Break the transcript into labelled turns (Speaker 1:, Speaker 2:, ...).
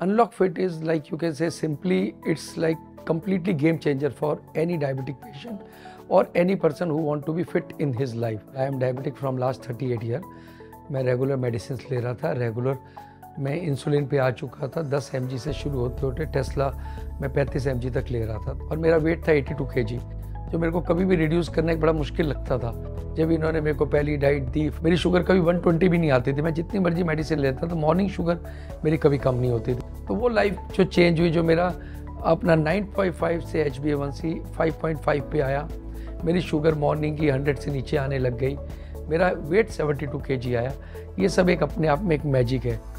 Speaker 1: Unlock Fit is like you can say simply it's like completely game changer for any diabetic patient और any person who want to be fit in his life I am diabetic from last thirty eight year मैं regular medicine ले रहा था regular मैं insulin पे आ चुका था 10 M G से शुरू होते होते टेस्ला मैं 35 एम जी तक ले रहा था और मेरा वेट था एटी टू के जी जो मेरे को कभी भी रिड्यूस करने का बड़ा मुश्किल लगता था। जब इन्होंने मेरे को पहली डाइट दी, मेरी शुगर कभी 120 भी नहीं आती थी। मैं जितनी मर्ज़ी मेडिसिन लेता तो मॉर्निंग शुगर मेरी कभी कम नहीं होती थी। तो वो लाइफ जो चेंज हुई, जो मेरा अपना 9.5 से एच बी पे आया, मेरी शुगर मॉर्निंग की 100 से नीचे आने लग गई। मेरा वेट 72 जी आया। ये सब एक अपने आप में एक मैजिक है।